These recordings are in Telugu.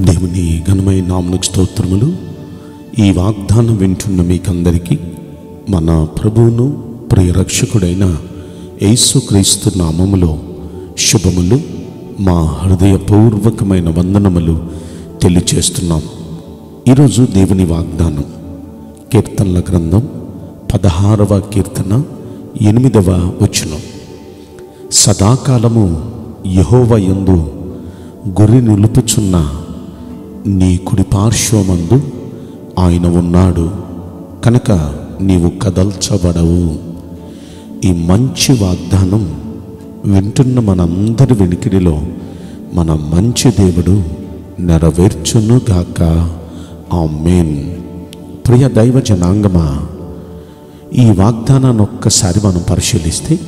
దేవుని ఘనమైన నామకు స్తోత్రములు. ఈ వాగ్దానం వింటున్న మీకందరికీ మన ప్రభువును ప్రియరక్షకుడైన యేసుక్రీస్తు నామములో శుభములు. మా హృదయపూర్వకమైన వందనములు తెలియచేస్తున్నాం. ఈరోజు దేవుని వాగ్దానం కీర్తనల గ్రంథం పదహారవ కీర్తన ఎనిమిదవ వచనం. సదాకాలము యహోవ యందు గురి నిలుపుచున్న నీ కుడి పార్శ్వమందు ఆయన ఉన్నాడు. కనుక నీవు కదల్చబడవు. ఈ మంచి వాగ్దానం వింటున్న మనందరి వెనికిడిలో మన మంచి దేవుడు నెరవేర్చునుగాక ఆ మేన్ ప్రియ దైవ జనాంగమా ఈ వాగ్దానాన్ని ఒక్కసారి మనం పరిశీలిస్తే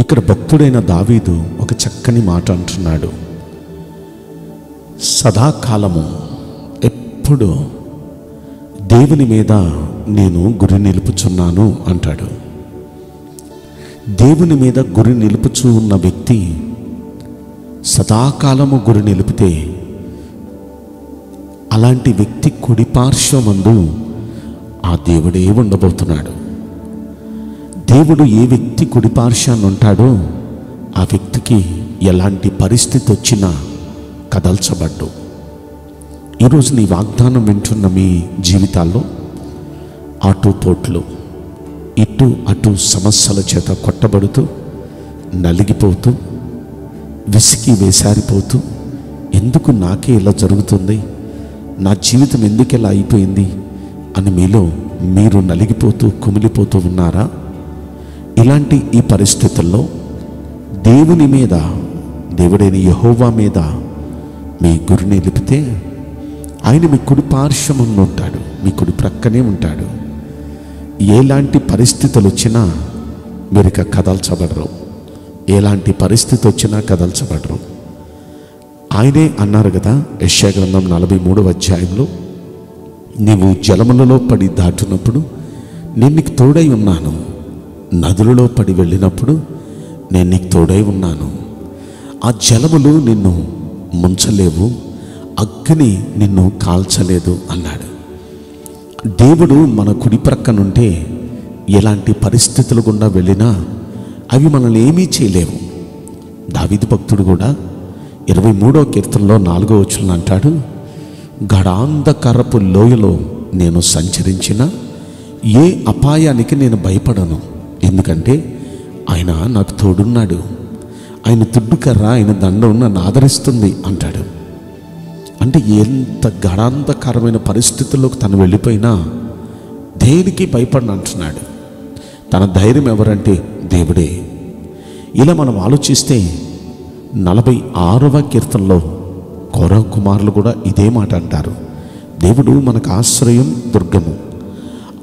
ఇక్కడ భక్తుడైన దావీదు ఒక చక్కని మాట అంటున్నాడు. సదాకాలము ఎప్పుడు దేవుని మీద నేను గురి నిలుపుచున్నాను అంటాడు. దేవుని మీద గురి నిలుపుచూ ఉన్న వ్యక్తి సదాకాలము గురి నిలిపితే అలాంటి వ్యక్తి కుడి పార్శ్వమందు ఆ దేవుడే ఉండబోతున్నాడు. దేవుడు ఏ వ్యక్తి కుడిపార్శ్వాన్ని ఉంటాడో ఆ వ్యక్తికి ఎలాంటి పరిస్థితి వచ్చినా కదల్చబడ్డు. ఈరోజు నీ వాగ్దానం వింటున్న మీ జీవితాల్లో అటు తోట్లు ఇటు అటు సమస్యల చేత కొట్టబడుతూ నలిగిపోతూ విసికి వేసారిపోతూ ఎందుకు నాకే ఇలా జరుగుతుంది? నా జీవితం ఎందుకు ఇలా అయిపోయింది? అని మీలో మీరు నలిగిపోతూ కుమిలిపోతూ ఉన్నారా? ఇలాంటి ఈ పరిస్థితుల్లో దేవుని మీద దేవుడైన యహోవా మీద మీ గురిని నిలిపితే ఆయన మీ కుడి పార్శ్వమంలో ఉంటాడు మీ కుడి ప్రక్కనే ఉంటాడు. ఎలాంటి పరిస్థితులు వచ్చినా మీరు ఇక కదల్చబడరు. ఎలాంటి పరిస్థితి వచ్చినా కదల్చబడరు. ఆయనే అన్నారు కదా యశాగ్రంథం నలభై మూడవ అధ్యాయంలో నీవు జలములలో పడి దాటినప్పుడు నేను నీకు తోడై ఉన్నాను. నదులలో పడి వెళ్ళినప్పుడు నేను నీకు తోడై ఉన్నాను. ఆ జలములు నిన్ను ముంచలేవు అగ్ని నిన్ను కాల్చలేదు అన్నాడు. దేవుడు మన కుడి ప్రక్కనుంటే ఎలాంటి పరిస్థితులు గుండా వెళ్ళినా అవి మనల్ని ఏమీ చేయలేవు. దావిది భక్తుడు కూడా ఇరవై మూడో కీర్తనలో నాలుగో వచ్చులను అంటాడు గడాంధకరపు లోయలో నేను సంచరించిన ఏ అపాయానికి నేను భయపడను. ఎందుకంటే ఆయన నాకు తోడున్నాడు. ఆయన తుడ్డుకర్ర ఆయన దండం నన్ను ఆదరిస్తుంది అంటాడు. అంటే ఎంత గడాంతకరమైన పరిస్థితుల్లోకి తను వెళ్ళిపోయినా దేనికి భయపడిన అంటున్నాడు. తన ధైర్యం ఎవరంటే దేవుడే. ఇలా మనం ఆలోచిస్తే నలభై ఆరవ కీర్తనలో కౌరవ కుమారులు కూడా ఇదే మాట అంటారు. దేవుడు మనకు ఆశ్రయం దుర్గము.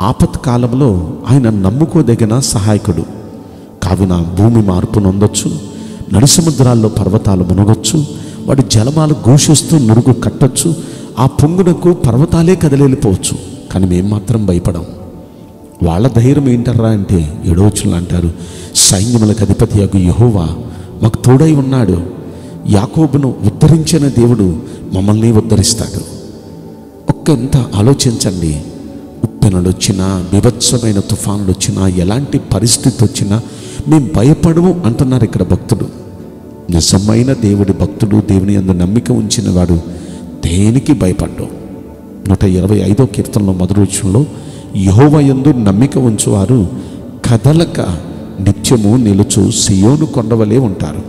ఆపత్కాలంలో ఆయన నమ్ముకోదగిన సహాయకుడు. కావున భూమి మార్పు నొందొచ్చు నడిసముద్రాల్లో పర్వతాలు మునగొచ్చు వాటి జలమాలు ఘోషిస్తూ నురుగు కట్టొచ్చు ఆ పొంగునకు పర్వతాలే కదలేలిపోవచ్చు. కానీ మేము మాత్రం భయపడం. వాళ్ళ ధైర్యం ఏంటర్రా అంటే ఎడవచ్చులు అంటారు సైన్యములకు అధిపతి యొక్క యహోవా మాకు తోడై ఉన్నాడు. యాకోబును ఉద్ధరించిన దేవుడు మమ్మల్ని ఉద్ధరిస్తాడు. ఒక్కంత ఆలోచించండి ఉప్పెనలు వచ్చినా బీభత్సమైన తుఫానులు వచ్చినా ఎలాంటి పరిస్థితి వచ్చినా మేము భయపడము అంటున్నారు ఇక్కడ భక్తుడు నిజమైన దేవుడి భక్తుడు దేవుని అందు నమ్మిక ఉంచిన వాడు దేనికి భయపడ్డు? నూట ఇరవై ఐదో కీర్తనలో మొదటి విషయంలో యహోవ యందు నమ్మిక ఉంచువారు కదలక నిత్యము నిలుచు సియోను కొండవలే ఉంటారు.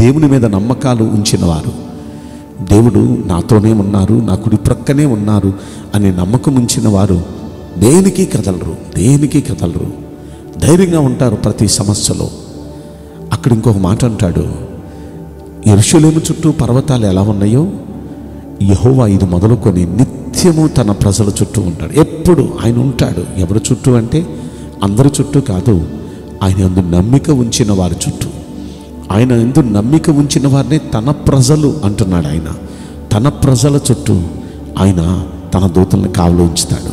దేవుని మీద నమ్మకాలు ఉంచినవారు. దేవుడు నాతోనే ఉన్నారు నా కుడి ప్రక్కనే ఉన్నారు అనే నమ్మకం ఉంచిన వారు దేనికి కదలరు? దేనికి కదలరు? ధైర్యంగా ఉంటారు ప్రతి సమస్యలో. అక్కడ ఇంకొక మాట అంటాడు ఎరుషులేము చుట్టూ పర్వతాలు ఎలా ఉన్నాయో యహోవా ఇది మొదలుకొని నిత్యము తన ప్రజల చుట్టూ ఉంటాడు. ఎప్పుడు ఆయన ఉంటాడు. ఎవరి చుట్టూ అంటే అందరి చుట్టూ కాదు ఆయన ఎందు నమ్మిక ఉంచిన వారి చుట్టూ. ఆయన ఎందు నమ్మిక ఉంచిన వారిని తన ప్రజలు అంటున్నాడు ఆయన. తన ప్రజల చుట్టూ ఆయన తన దూతలను కావలు ఉంచుతాడు.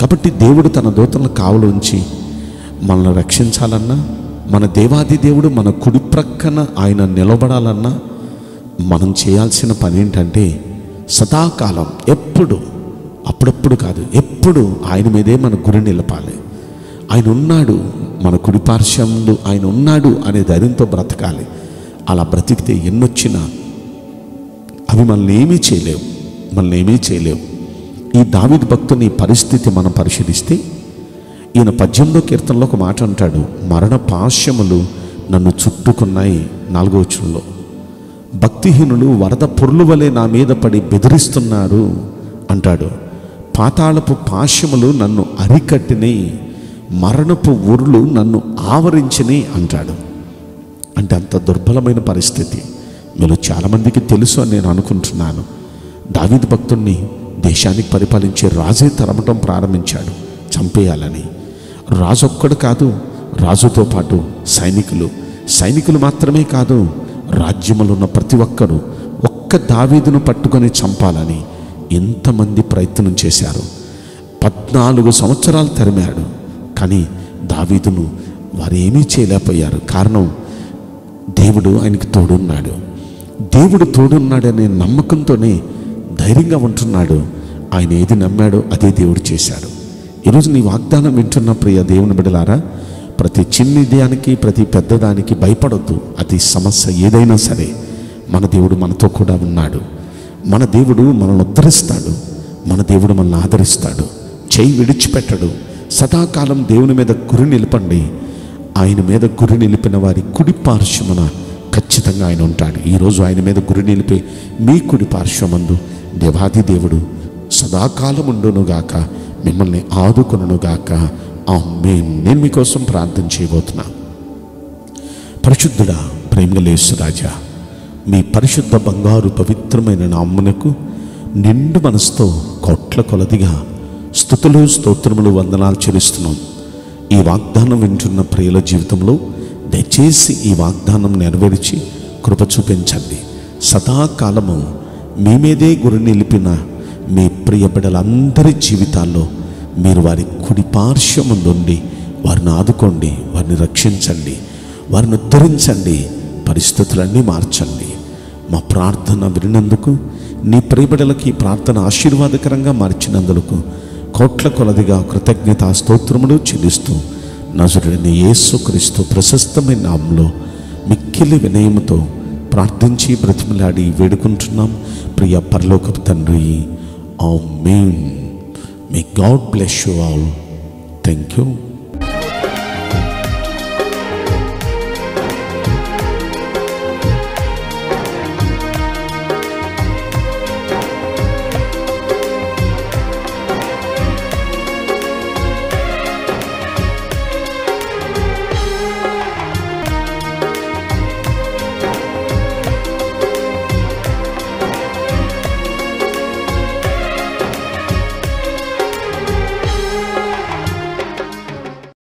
కాబట్టి దేవుడు తన దూతలను కావలు ఉంచి మనల్ని రక్షించాలన్నా మన దేవాది దేవుడు మన కుడి ప్రక్కన ఆయన నిలబడాలన్నా మనం చేయాల్సిన పని ఏంటంటే సదాకాలం ఎప్పుడు అప్పుడప్పుడు కాదు ఎప్పుడు ఆయన మీదే మన గురి నిలపాలి. ఆయన ఉన్నాడు మన కుడి పార్శ్వంలో ఆయన ఉన్నాడు అనే ధైర్యంతో బ్రతకాలి. అలా బ్రతికితే ఎన్నొచ్చినా అవి మనల్ని ఏమీ చేయలేవు మనల్ని ఏమీ చేయలేవు. ఈ దావిద్ భక్తుని పరిస్థితి మనం పరిశీలిస్తే ఈయన పద్యంలో కీర్తనలో ఒక మాట అంటాడు మరణ పాశ్యములు నన్ను చుట్టుకున్నాయి. నాలుగో వచ్చంలో భక్తిహీనులు వరద పొర్లు వలె నా మీద పడి బెదిరిస్తున్నారు అంటాడు పాతాళపు పాశ్యములు నన్ను అరికట్టిని మరణపు ఉరులు నన్ను ఆవరించిని అంటాడు. అంటే అంత దుర్బలమైన పరిస్థితి. మీలో చాలామందికి తెలుసు అని నేను అనుకుంటున్నాను. దావిద్ భక్తుణ్ణి దేశానికి పరిపాలించే రాజే తరమటం ప్రారంభించాడు చంపేయాలని. రాజు ఒక్కడు కాదు రాజుతో పాటు సైనికులు. సైనికులు మాత్రమే కాదు రాజ్యములో ఉన్న ప్రతి ఒక్కరూ ఒక్క దావీదును పట్టుకొని చంపాలని ఎంతమంది ప్రయత్నం చేశారు. పద్నాలుగు సంవత్సరాలు తరిమాడు కానీ దావీదును వారేమీ చేయలేకపోయారు. కారణం దేవుడు ఆయనకి తోడున్నాడు. దేవుడు తోడున్నాడనే నమ్మకంతోనే ధైర్యంగా ఉంటున్నాడు. ఆయన ఏది నమ్మాడో అదే దేవుడు చేశాడు. ఈరోజు నీ వాగ్దానం వింటున్న ప్రియ దేవుని బిడలారా ప్రతి చిన్ని దానికి ప్రతి పెద్దదానికి భయపడొద్దు. అది సమస్య ఏదైనా సరే మన దేవుడు మనతో కూడా ఉన్నాడు. మన దేవుడు మనల్ని ఉద్ధరిస్తాడు. మన దేవుడు మనల్ని ఆదరిస్తాడు. చేయి విడిచిపెట్టడు. సదాకాలం దేవుని మీద గురి నిలపండి. ఆయన మీద గురి నిలిపిన వారి కుడి పార్శ్వమున ఖచ్చితంగా ఆయన ఉంటాడు. ఈరోజు ఆయన మీద గురి నిలిపే మీ కుడి పార్శ్వమందు దేవాది దేవుడు సదాకాలం ఉండునుగాక. మిమ్మల్ని ఆదుకొనుగాక ఆ నేను మీకోసం ప్రార్థన చేయబోతున్నా. పరిశుద్ధుడా ప్రేమలేసు రాజా మీ పరిశుద్ధ బంగారు పవిత్రమైన నామ్మునకు నిండు మనసుతో కోట్ల కొలదిగా స్థుతులు స్తోత్రములు వందనాలు చెల్లిస్తున్నాం. ఈ వాగ్దానం వింటున్న ప్రియుల జీవితంలో దయచేసి ఈ వాగ్దానం నెరవేర్చి కృప చూపించండి. సదాకాలము మీ మీదే గురి నిలిపిన మీ ప్రియ బిడ్డలందరి జీవితాల్లో మీరు వారి కుడి పార్శ్వముందుండి వారిని ఆదుకోండి వారిని రక్షించండి వారిని ఉద్ధరించండి పరిస్థితులన్నీ మార్చండి. మా ప్రార్థన వినినందుకు నీ ప్రియబిడలకి ప్రార్థన ఆశీర్వాదకరంగా మార్చినందుకు కోట్ల కొలదిగా కృతజ్ఞత స్తోత్రములు చెల్లిస్తూ నజరుడిని యేసుక్రీస్తు ప్రశస్తమైన నామంలో మిక్కిలి వినయముతో ప్రార్థించి బ్రతిమలాడి వేడుకుంటున్నాం. ప్రియ పరలోకపు తండ్రి Amen. May God bless you all. Thank you.